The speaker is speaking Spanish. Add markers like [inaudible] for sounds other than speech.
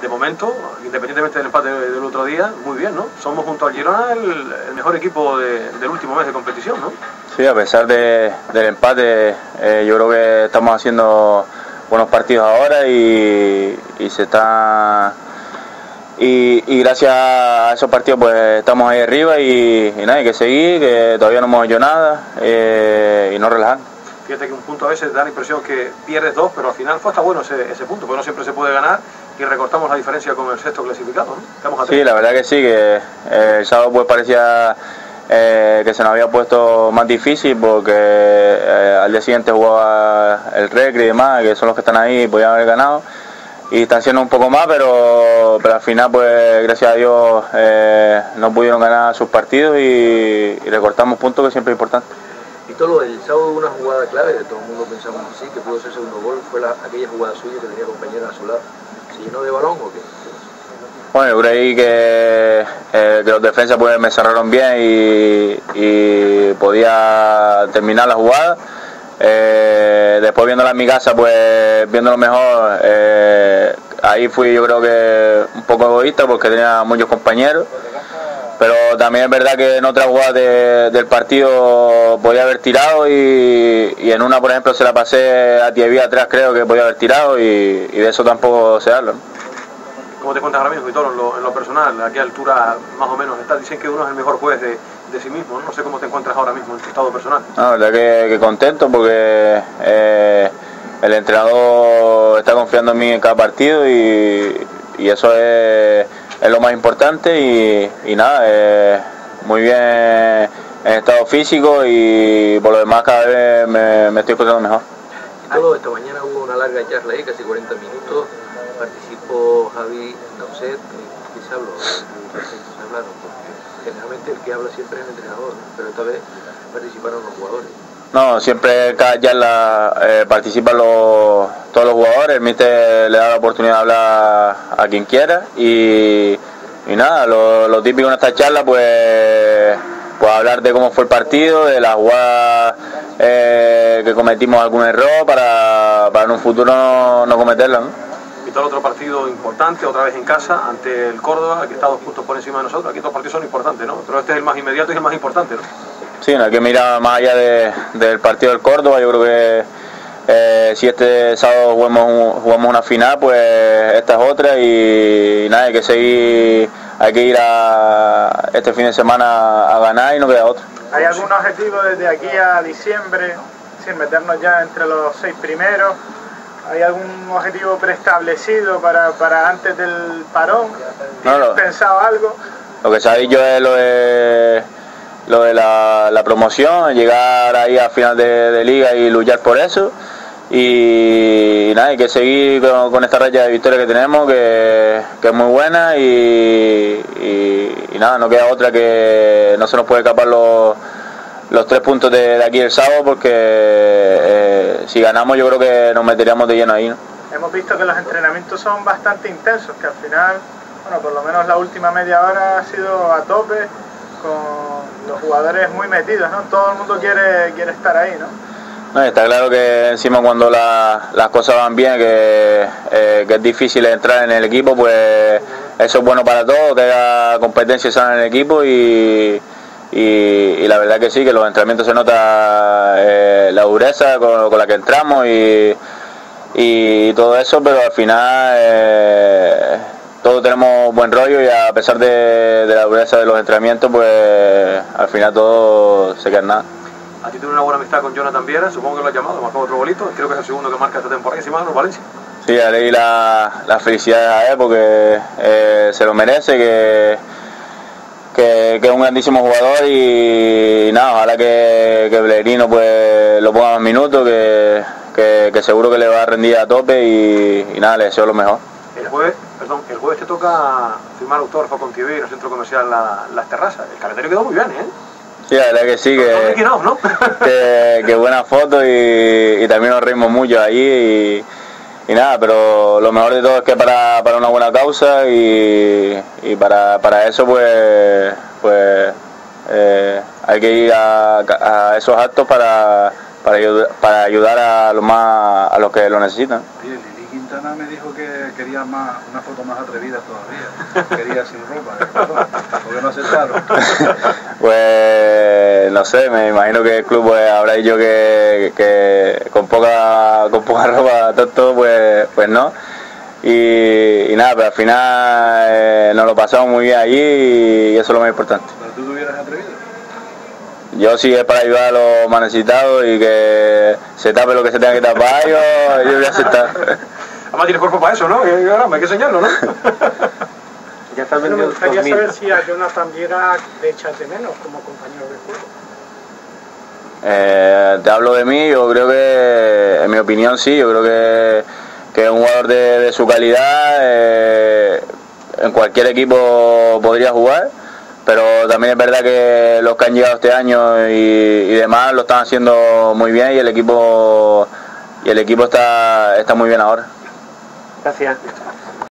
de momento, independientemente del empate del otro día, muy bien, ¿no? Somos junto al Girona el, mejor equipo del último mes de competición, ¿no? Sí, a pesar del empate, eh, yo creo que estamos haciendo buenos partidos ahora y, se está y, gracias a esos partidos pues estamos ahí arriba y, nada, hay que seguir, que todavía no hemos hecho nada eh, y no relajar. Fíjate que un punto a veces da la impresión que pierdes dos, pero al final fue hasta bueno ese, punto, porque no siempre se puede ganar y recortamos la diferencia con el sexto clasificado. ¿no? sí, la verdad que sí, que eh, el sábado pues parecía eh, que se nos había puesto más difícil porque eh, al día siguiente jugaba el Recre y demás, que son los que están ahí y podían haber ganado. Y están siendo un poco más, pero, pero al final, pues gracias a Dios, no pudieron ganar sus partidos y recortamos puntos, que siempre es importante. Y todo el sábado una jugada clave, que todo el mundo pensamos así, que pudo ser segundo gol, fue la, aquella jugada suya que tenía compañera a su lado. ¿Se llenó de balón o qué? Bueno, yo creí que, eh, que los defensas pues, me cerraron bien y, podía terminar la jugada. Eh, después viéndola en mi casa, pues viéndolo mejor, eh, ahí fui yo creo que un poco egoísta porque tenía muchos compañeros pero también es verdad que en otras jugadas del partido podía haber tirado y, en una, por ejemplo, se la pasé a Tievía atrás, creo que podía haber tirado y, de eso tampoco se habla. ¿Cómo te cuentas ahora mismo, Vitor, en lo, en lo personal? ¿A qué altura más o menos estás? Dicen que uno es el mejor juez de, sí mismo, ¿no? sé cómo te encuentras ahora mismo en tu estado personal. la verdad que, contento porque eh, el entrenador está confiando en mí en cada partido y eso es es lo más importante y, nada, eh, muy bien en estado físico y por lo demás cada vez me, estoy escuchando mejor. todo, esta mañana hubo una larga charla ahí, casi 40 minutos, participó Javi Nauset, quizá habló, porque generalmente el que habla siempre es el entrenador, pero esta vez participaron los jugadores. No, siempre cada charla eh, participan los, todos los jugadores, el míster le da la oportunidad de hablar a quien quiera y, nada, lo, típico en esta charla pues, pues hablar de cómo fue el partido, de las jugadas eh, que cometimos algún error para, en un futuro no, no cometerlo. ¿no? Y otro partido importante, otra vez en casa, ante el Córdoba, que está dos puntos por encima de nosotros. Aquí todos partidos son importantes, ¿no? Pero este es el más inmediato y el más importante, ¿no? Sí, no hay que mirar más allá del partido del Córdoba. Yo creo que eh, si este sábado jugamos, jugamos, una final, pues esta es otra y, nada, hay que seguir, hay que ir a este fin de semana a ganar y no queda otro. ¿Hay algún objetivo desde aquí a diciembre, sin meternos ya entre los seis primeros? ¿Hay algún objetivo preestablecido para, para antes del parón? ¿Tienes pensado algo? Lo que sabéis yo es lo de lo de la, promoción, llegar ahí a final de, liga y luchar por eso. Y, nada, hay que seguir con, esta raya de victoria que tenemos, que, es muy buena y, nada, no queda otra que no se nos puede escapar los, los tres puntos de, aquí el sábado porque eh, si ganamos yo creo que nos meteríamos de lleno ahí. Hemos visto que los entrenamientos son bastante intensos, que al final, bueno, por lo menos la última media hora ha sido a tope con los jugadores muy metidos, ¿no? Todo el mundo quiere, quiere estar ahí, ¿no? está claro que encima cuando las cosas van bien, que, eh, que, es difícil entrar en el equipo, pues eso es bueno para todos, que haya competencia sana en el equipo y, y, la verdad que sí, que los entrenamientos se nota eh, la dureza con, la que entramos y, y, todo eso, pero al final eh, todos tenemos buen rollo y a pesar de, la dureza de los entrenamientos, pues al final todo se queda en nada. A ti tiene una buena amistad con Jonathan Viera, supongo que lo has llamado, marcó otro bolito, creo que es el segundo que marca esta temporada encima de Valencia. Sí, le la, las felicidades a él porque eh, se lo merece, que, que, es un grandísimo jugador y, nada, ojalá que, que Blerino pues, lo ponga más minutos, que, que, seguro que le va a rendir a tope y, nada, le deseo lo mejor. El jueves, perdón, el jueves te toca firmar autógrafo con TV en el centro comercial Las Terrazas. El calendario quedó muy bien, ¿eh? Sí, la verdad que sí, que, no, [laughs] ¿no? que, buena foto y, también nos reímos mucho allí y, nada, pero lo mejor de todo es que para, para una buena causa y, para, para, eso pues, pues eh, hay que ir a, a esos actos para, para, para ayudar a los, más, a los que lo necesitan. Me dijo que quería más, una foto más atrevida todavía. [laughs] Quería sin ropa. ¿Por qué no aceptaron? [laughs] pues no sé, me imagino que el club pues, habrá dicho que, que con poca con poca ropa todo pues pues no. Y, nada, pero al final eh, nos lo pasamos muy bien allí y eso es lo más importante. ¿Pero tú te hubieras atrevido? Yo sí es para ayudar a los más necesitados y que se tape lo que se tenga que tapar, yo, yo voy a aceptar. [laughs] Además tienes cuerpo para eso, ¿no? hay que enseñarlo, ¿no? [laughs] ya está me gustaría saber si a Jonathan Viera le echas de menos como compañero de juego. Eh, te hablo de mí, yo creo que, en mi opinión sí, yo creo que, que es un jugador de, su calidad, eh, en cualquier equipo podría jugar pero también es verdad que los que han llegado este año y, demás lo están haciendo muy bien y el equipo y el equipo está, está muy bien ahora. Gracias.